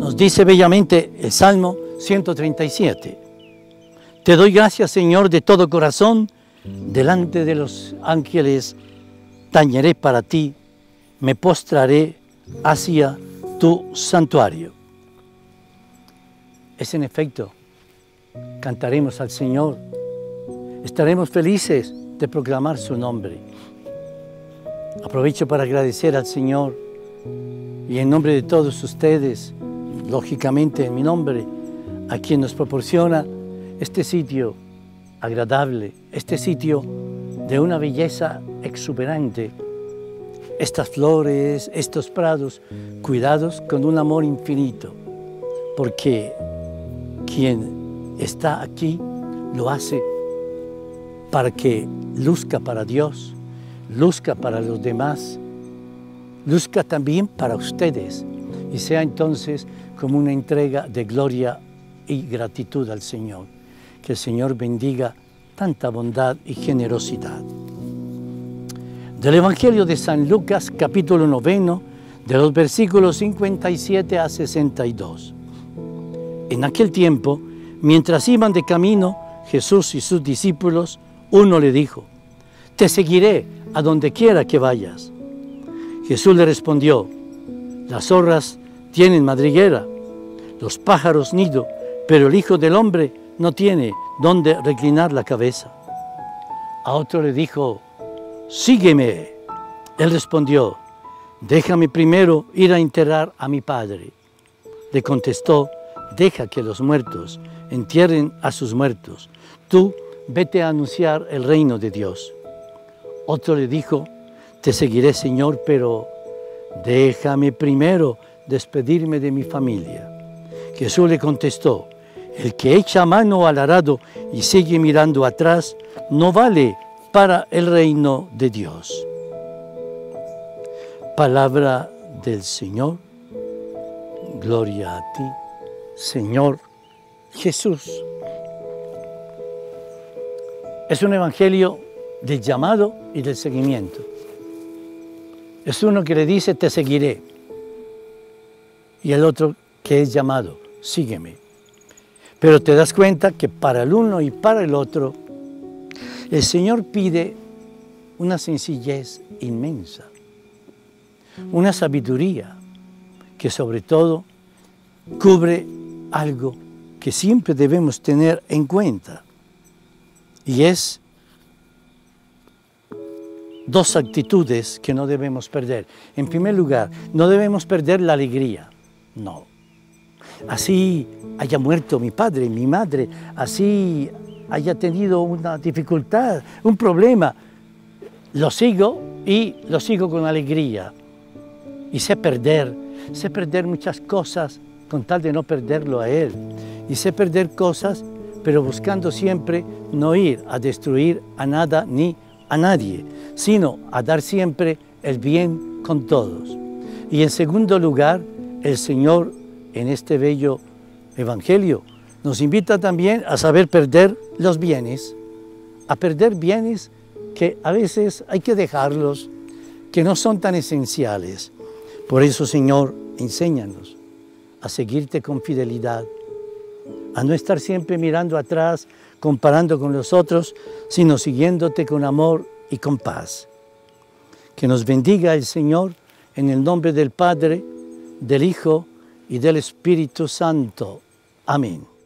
Nos dice bellamente el Salmo 137. Te doy gracias, Señor, de todo corazón, delante de los ángeles, tañeré para ti, me postraré hacia tu santuario. Es en efecto, cantaremos al Señor, estaremos felices de proclamar su nombre. Aprovecho para agradecer al Señor y en nombre de todos ustedes, lógicamente en mi nombre, a quien nos proporciona este sitio agradable, este sitio de una belleza exuberante, estas flores, estos prados, cuidados con un amor infinito, porque quien está aquí lo hace para que luzca para Dios, luzca para los demás, luzca también para ustedes y sea entonces como una entrega de gloria y gratitud al Señor. Que el Señor bendiga tanta bondad y generosidad. Del Evangelio de San Lucas, capítulo noveno, de los versículos 57 a 62. En aquel tiempo, mientras iban de camino Jesús y sus discípulos, uno le dijo, Te seguiré a donde quiera que vayas. Jesús le respondió, Las zorras tienen madriguera, los pájaros nido, pero el Hijo del Hombre no tiene dónde reclinar la cabeza. A otro le dijo, Sígueme. Él respondió, Déjame primero ir a enterrar a mi padre. Le contestó, Deja que los muertos entierren a sus muertos. Tú vete a anunciar el reino de Dios. Otro le dijo, Te seguiré, Señor, pero déjame primero despedirme de mi familia. Jesús le contestó, el que echa mano al arado y sigue mirando atrás, no vale para el reino de Dios. Palabra del Señor, gloria a ti, Señor Jesús. Es un evangelio del llamado y del seguimiento. Es uno que le dice, te seguiré. Y el otro que es llamado, sígueme. Pero te das cuenta que para el uno y para el otro, el Señor pide una sencillez inmensa, una sabiduría que sobre todo cubre algo que siempre debemos tener en cuenta y es dos actitudes que no debemos perder. En primer lugar, no debemos perder la alegría, no. Así haya muerto mi padre, mi madre, así haya tenido una dificultad, un problema, lo sigo y lo sigo con alegría. Y sé perder, sé perder muchas cosas con tal de no perderlo a Él. Y sé perder cosas, pero buscando siempre no ir a destruir a nada ni a nadie, sino a dar siempre el bien con todos. Y en segundo lugar, el Señor en este bello Evangelio nos invita también a saber perder los bienes, a perder bienes que a veces hay que dejarlos, que no son tan esenciales. Por eso, Señor, enséñanos a seguirte con fidelidad, a no estar siempre mirando atrás, comparando con los otros, sino siguiéndote con amor y con paz. Que nos bendiga el Señor en el nombre del Padre, del Hijo y del Espíritu Santo. Amén.